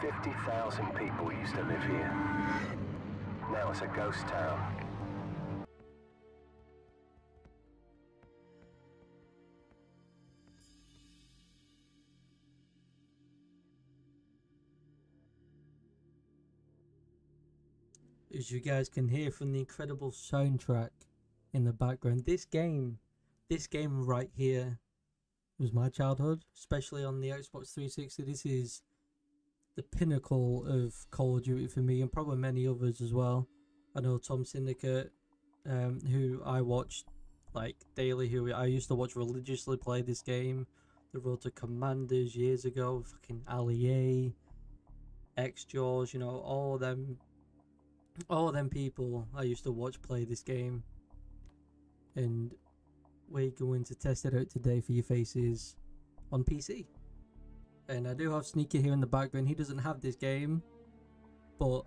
50,000 people used to live here. Now it's a ghost town. as you guys can hear from the incredible soundtrack in the background, this game, this game right here, was my childhood, especially on the Xbox 360. This is the pinnacle of Call of Duty for me, and probably many others as well. I know Tom Syndicate, um, who I watched like daily, who I used to watch religiously play this game. The Road to Commanders years ago, fucking Ali A, xJawz, you know, all them all them people I used to watch play this game, and we're going to test it out today for your faces on PC. And I do have Sneaky here in the background. He doesn't have this game, but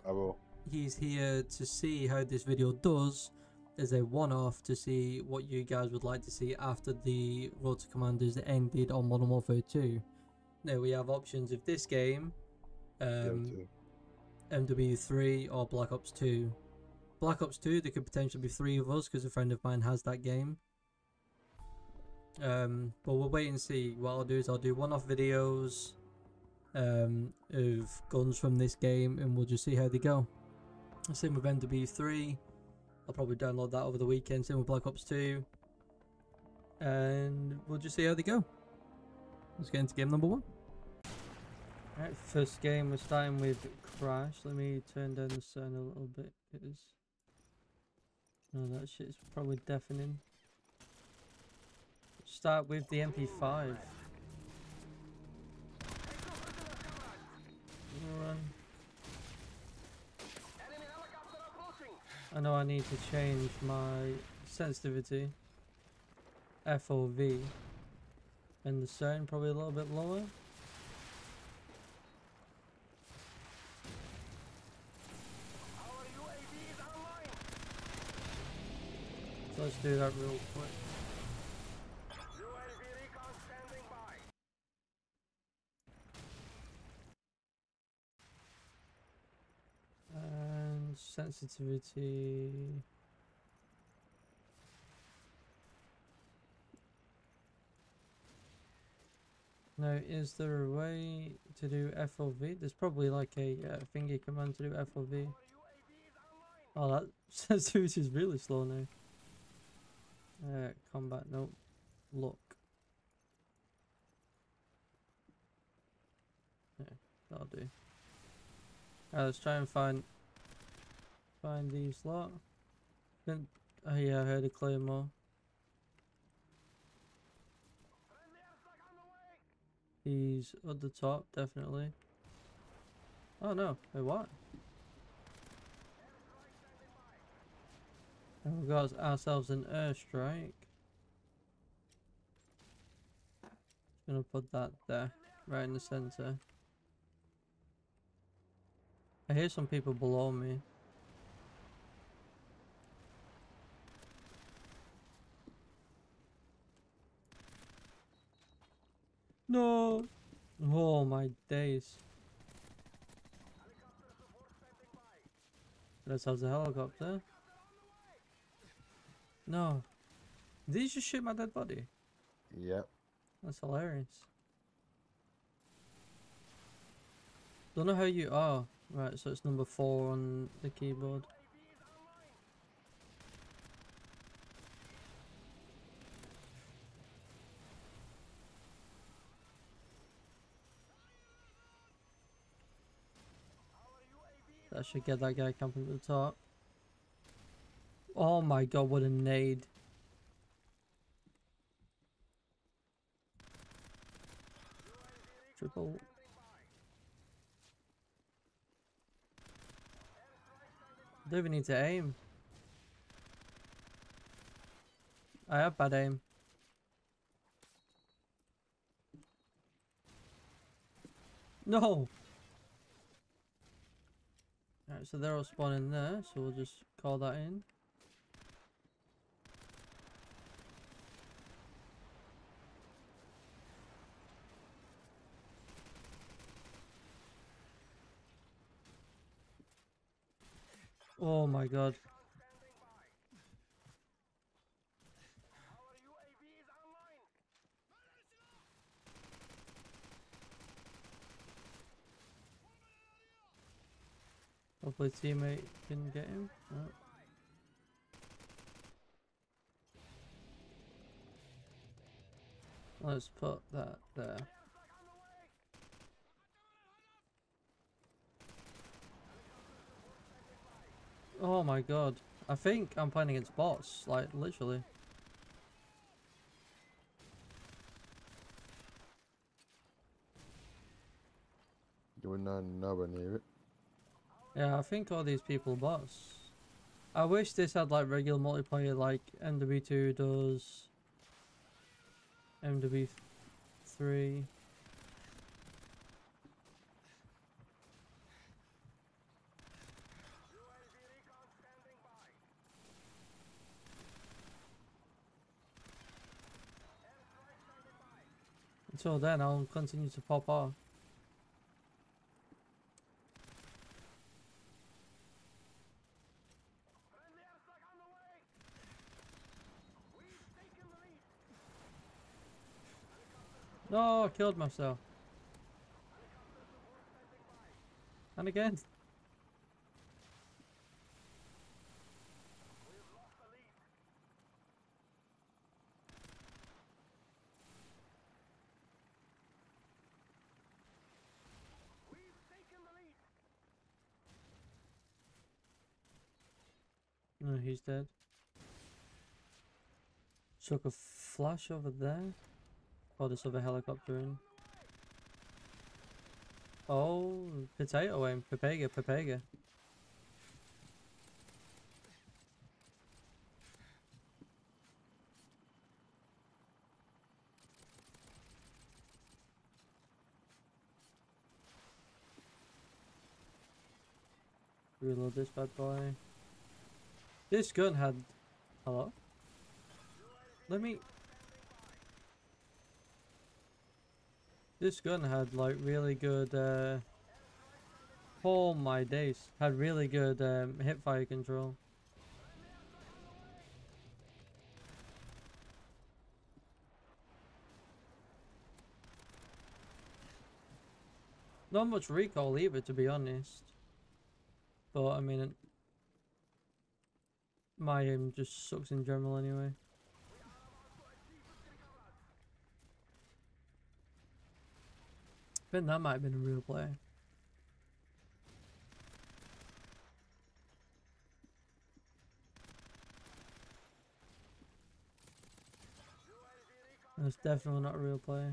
he's here to see how this video does as a one-off to see what you guys would like to see after the Road to Commanders ended on Modern Warfare 2. Now we have options of this game, um. MW3 or Black Ops 2. Black Ops 2, there could potentially be three of us because a friend of mine has that game. Um, but we'll wait and see. What I'll do is I'll do one-off videos um, of guns from this game and we'll just see how they go. Same with MW3. I'll probably download that over the weekend. Same with Black Ops 2. And we'll just see how they go. Let's get into game number one. Alright, first game we're starting with Crash. Let me turn down the sound a little bit because no, that shit's probably deafening. Start with the MP5. Run. I know I need to change my sensitivity, FOV, and the sound probably a little bit lower. Let's do that real quick. And sensitivity. Now, is there a way to do FOV? There's probably like a uh, finger command to do FOV. Oh, that sensitivity is really slow now. Uh, combat, nope. Look. Yeah, that'll do. Let's try and find find these lot. Then, oh yeah, I heard a claymore. He's at the top, definitely. Oh no, wait, what? Oh, and we got ourselves an airstrike. Just gonna put that there, right in the center. I hear some people below me. No! Oh my days. Let's have the helicopter. No. Did you just shoot my dead body? Yep. That's hilarious. Don't know how you are. Right, so it's number four on the keyboard. That should get that guy coming at the top. Oh my god, what a nade. Triple. Don't even need to aim. I have bad aim. No! Alright, so they're all spawning there, so we'll just call that in. Oh my god. Hopefully teammate can get him. No. Let's put that there. Oh my god. I think I'm playing against bots, like literally. You would not know near it. Yeah, I think all these people bots. I wish this had like regular multiplayer like MW2 does. MW3. Until then, I'll continue to pop off. No, I killed myself. And again. No, he's dead. Chuck a flash over there. Oh, there's other helicopter in. Oh, potato um, aim. Pepega, Pepega. Reload this bad boy. This gun had... Hello? Let me... This gun had like really good, uh, oh my days, had really good um, hip fire control. Not much recoil either, to be honest. But I mean, my aim just sucks in general anyway. Think that might have been a real play. That's definitely not a real play.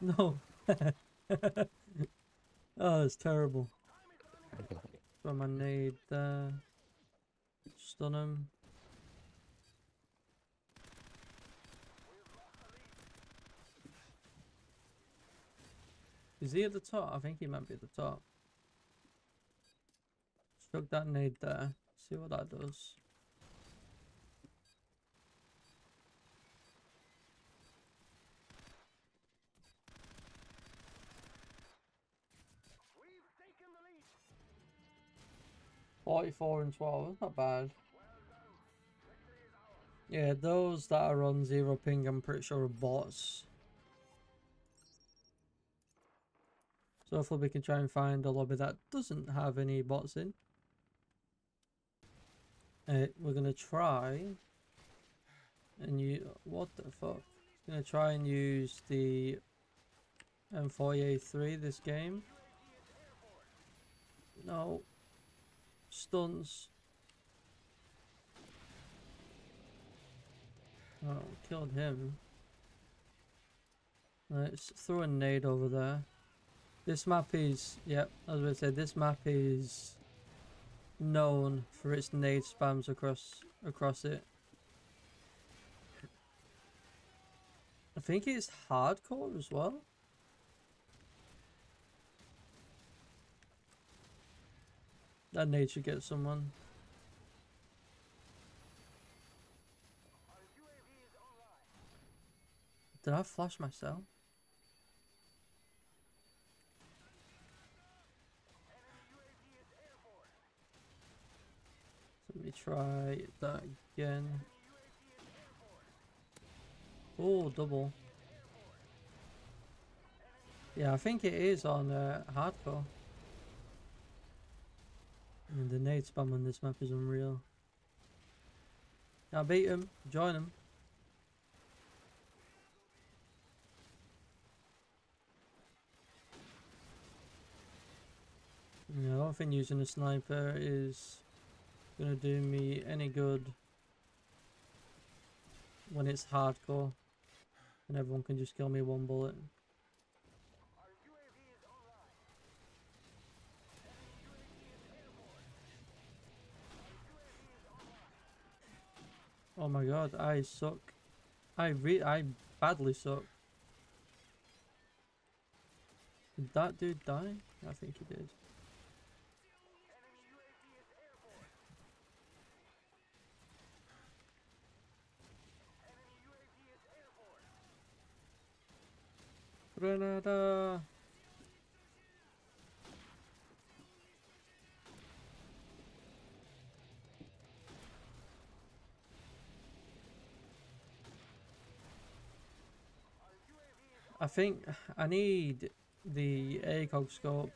No. oh, it's terrible. Got my nade there. Stun him. Is he at the top? I think he might be at the top. Struck that nade there. See what that does. Forty-four and twelve. Not bad. Yeah, those that are on zero ping, I'm pretty sure are bots. So hopefully we can try and find a lobby that doesn't have any bots in. Uh, we're gonna try and you what the fuck? Gonna try and use the M4A3 this game. No stunts. Oh, killed him. Let's throw a nade over there. This map is, yep, I was going to say, this map is known for its nade spams across across it. I think it's hardcore as well. That nade should get someone. Did I flash myself? Me try that again. Oh, double. Yeah, I think it is on uh, hardcore. And the nade spam on this map is unreal. Now beat him. Join him. Yeah, I don't think using a sniper is gonna do me any good when it's hardcore and everyone can just kill me one bullet. Oh my god, I suck. I re I badly suck. Did that dude die? I think he did. Grenada! I think I need the ACOG scope.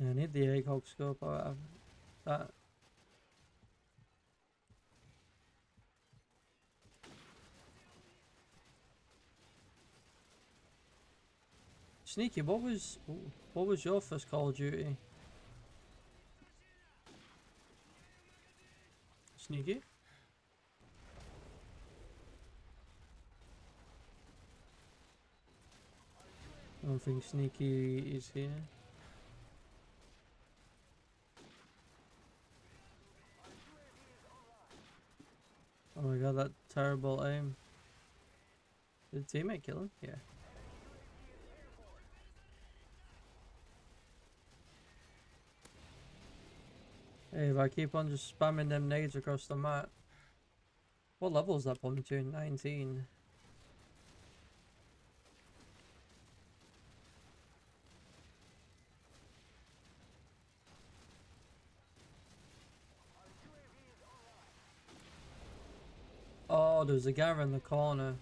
I need the ACOG scope. I, I, that Sneaky, what was what was your first Call of Duty? Sneaky? I don't think Sneaky is here. Oh my god, that terrible aim. Did the teammate kill him? Yeah. Hey, if I keep on just spamming them nades across the map. What level is that bomb to? 19. Oh, there's a guy in the corner.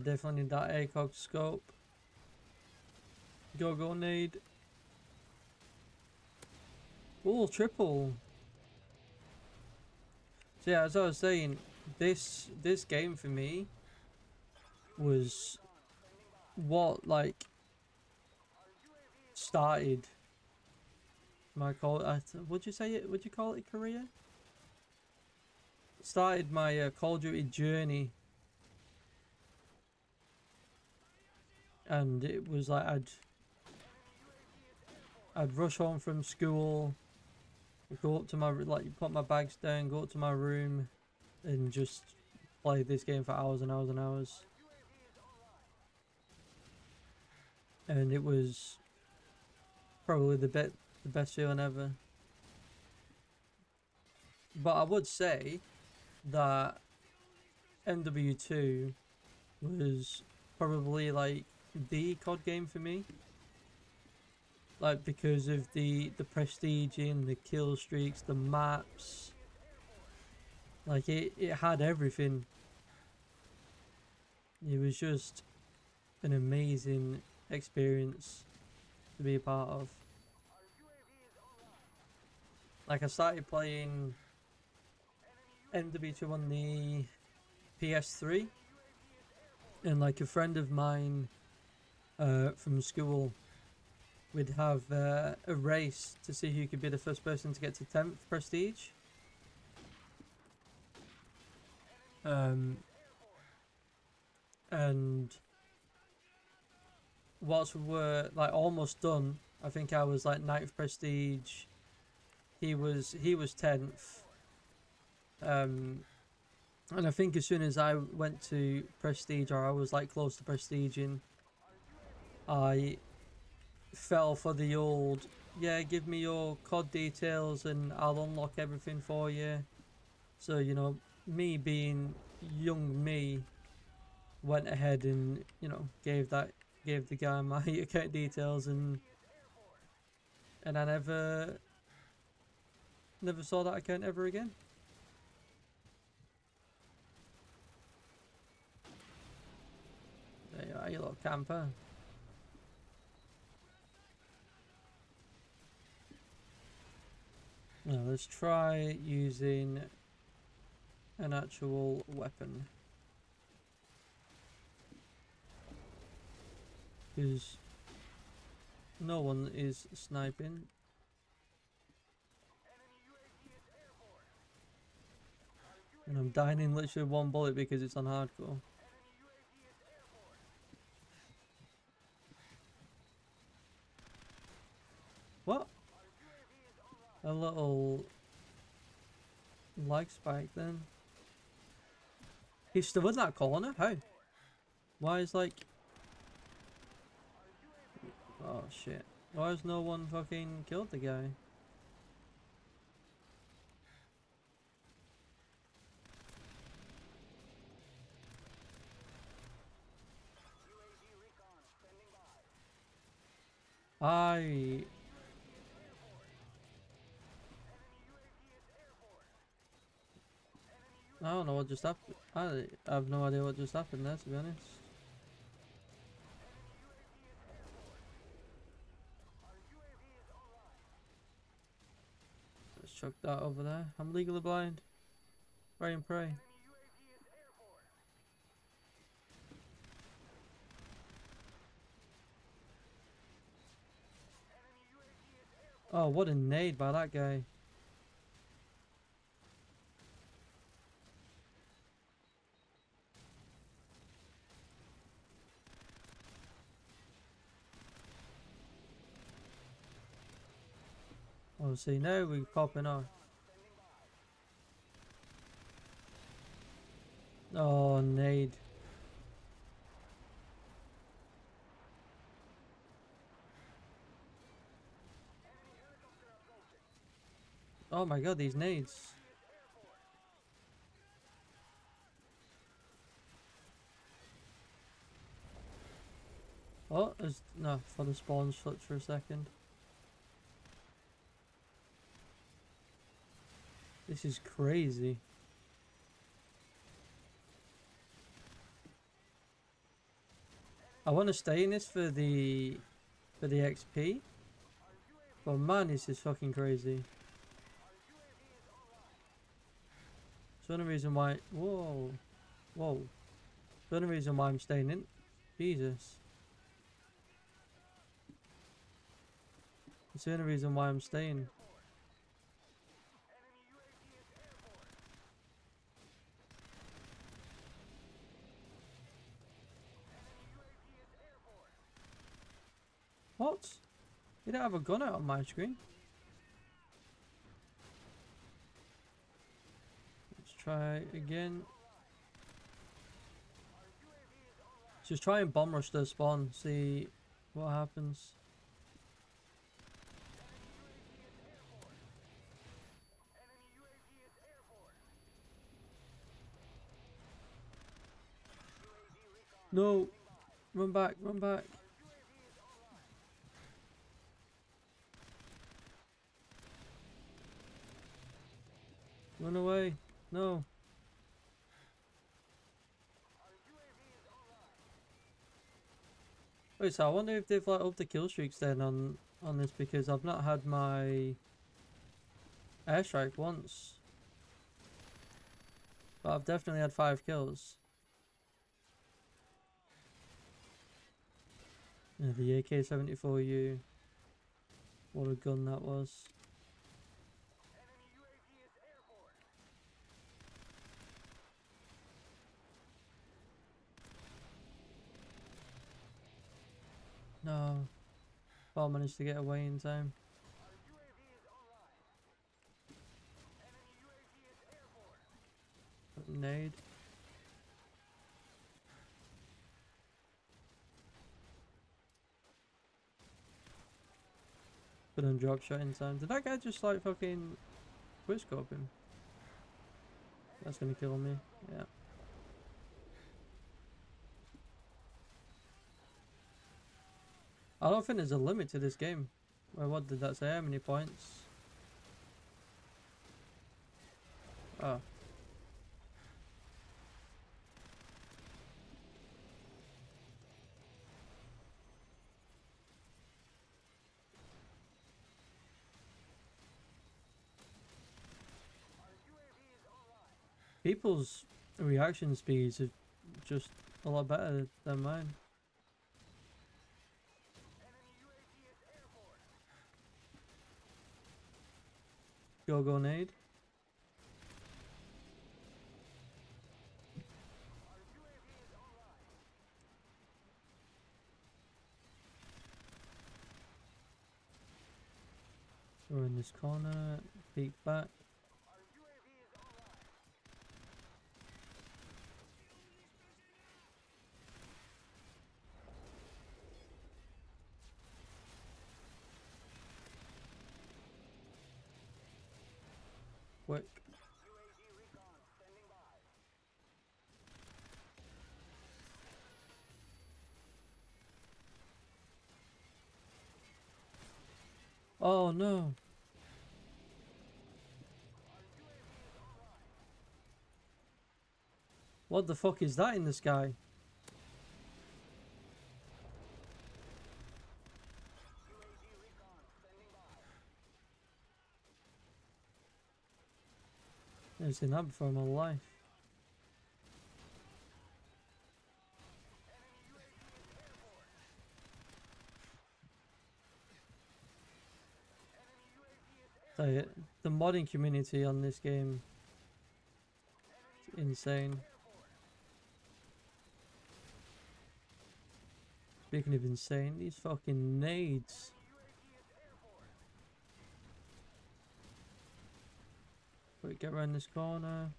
Definitely need that ACOG scope. Go, go, need. Oh, triple. So yeah, as I was saying, this this game for me was what like started my call. Uh, would you say it? Would you call it a career? Started my uh, Call of Duty journey and it was like I'd I'd rush home from school, go up to my like put my bags down, go up to my room, and just play this game for hours and hours and hours. And it was probably the best the best feeling ever. But I would say that MW2 was probably like the COD game for me. Like because of the the prestige in the kill streaks, the maps. Like it, it had everything. It was just an amazing experience to be a part of. Like I started playing MW2 on the PS3 and like a friend of mine uh, from school, we'd have uh, a race to see who could be the first person to get to 10th prestige. Um, and whilst we were like almost done, I think I was like 9th prestige. He was he was 10th. Um, and I think as soon as I went to prestige or I was like close to prestige in, I fell for the old, yeah, give me your COD details and I'll unlock everything for you. So, you know, me being young me went ahead and, you know, gave that, gave the guy my account details and, and I never, never saw that account ever again. There you are, you little camper. Now let's try using an actual weapon. Because no one is sniping. And I'm dying in literally one bullet because it's on hardcore. What? A little lag spike then. He's still in that corner? How? Why is like... Oh shit. Why has no one fucking killed the guy? I I don't know what just happened. I have no idea what just happened there, to be honest. Let's chuck that over there. I'm legally blind. Pray and pray. Oh, what a nade by that guy. Oh, see, now we're popping off. Oh, nade. Oh my god, these nades. Oh, there's no for the spawns flipped for a second. This is crazy. I want to stay in this for the for the XP, but man, this is fucking crazy. It's the reason why. Whoa, whoa. It's the only reason why I'm staying in. Jesus. It's the only reason why I'm staying. What? You don't have a gun out on my screen. Let's try again. Just try and bomb rush the spawn, see what happens. No! Run back, run back. Run away. No. Wait, so I wonder if they've like upped the kill streaks then on on this because I've not had my airstrike once. But I've definitely had five kills. Yeah, the AK-74U. What a gun that was. No. I managed to get away in time. Nade. Couldn't drop shot in time. Did that guy just like fucking quick scope him? That's gonna kill me. Yeah. I don't think there's a limit to this game. Well, what did that say? How many points? Oh. People's reaction speeds are just a lot better than mine. Go go nade. We're in this corner, peek back. Quick. Oh no. What the fuck is that in the sky? Never seen that before in my life. You, the modding community on this game is insane. Speaking of insane, these fucking nades. Wait, get around this corner.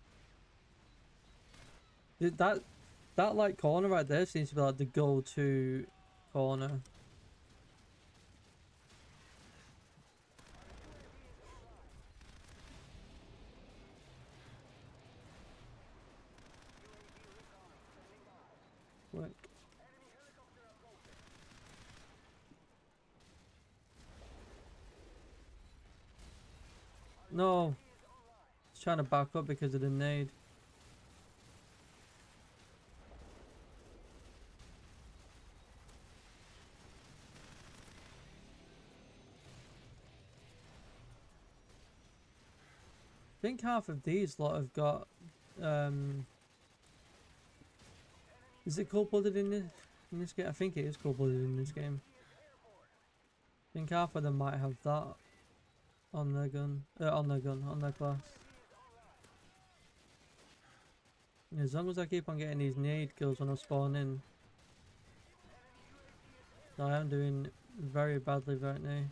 Th- That that like corner right there seems to be like the go-to corner. Quick. No. It's trying to back up because of the nade. I think half of these lot have got um is it cold blooded in this in this game? I think it is cold blooded in this game. I think half of them might have that on their gun, uh, on their gun, on their class. As long as I keep on getting these nade kills when I spawn in, I am doing very badly right now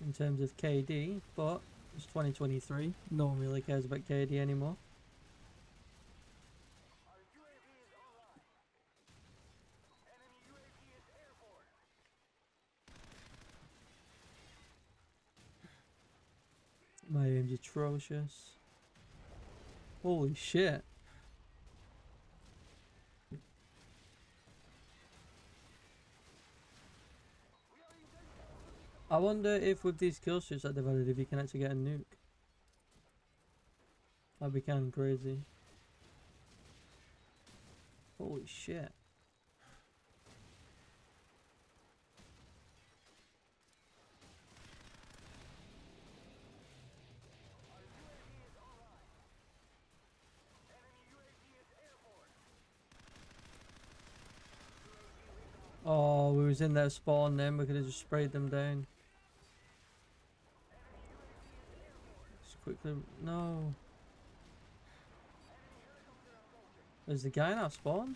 in terms of KD, but it's 2023. No one really cares about KD anymore. My aim's atrocious. Holy shit. I wonder if with these kill streaks that they've added, if you can actually get a nuke. That'd be kind of crazy. Holy shit. Oh, we was in their spawn then, we could have just sprayed them down. Just quickly, no. Is the guy in our spawn?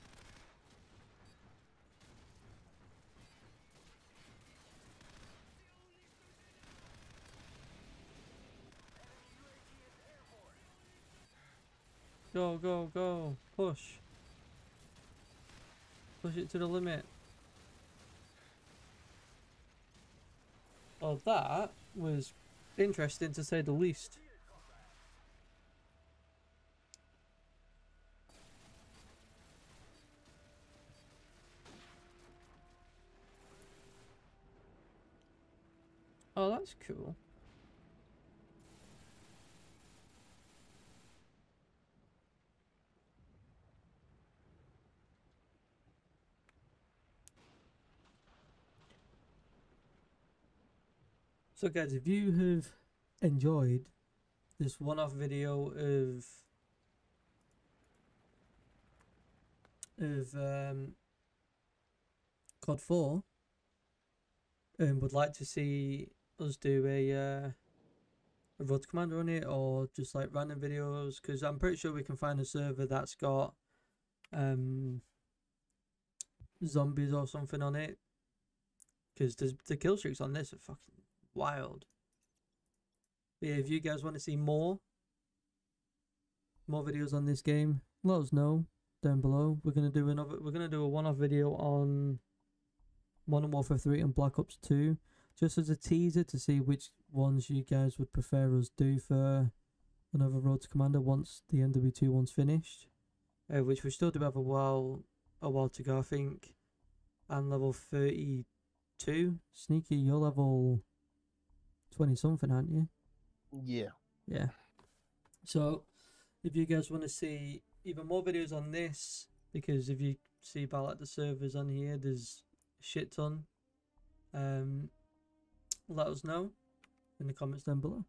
Go, go, go. Push. Push it to the limit. Well, that was interesting to say the least. Oh, that's cool. So, guys, if you have enjoyed this one off video of of um, COD 4 and would like to see us do a uh, a Road Commander on it or just like random videos because I'm pretty sure we can find a server that's got um, zombies or something on it. Because the kill streaks on this are fucking wild. But yeah, if you guys want to see more, more videos on this game, let us know down below. We're gonna do another. We're gonna do a one-off video on Modern Warfare 3 and Black Ops 2, just as a teaser to see which ones you guys would prefer us do for another Road to Commander once the MW2 one's finished. Uh, which we still do have a while, a while to go, I think. And level 32. Sneaky, you're level 20 something, aren't you? Yeah. Yeah. So, if you guys want to see even more videos on this, because if you see about like the servers on here, there's shit ton. Um, let us know in the comments down below.